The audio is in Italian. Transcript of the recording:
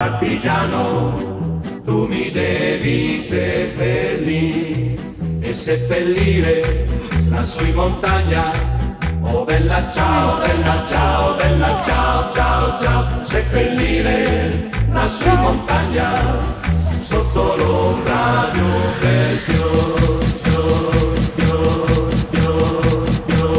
Partigiano, tu mi devi seppellire e seppellire la sui montagna. Oh bella ciao, bella ciao, bella ciao, ciao, ciao, seppellire la sui montagna sotto l'ombra di un bel fior, fior, fior, fior, fior, fior.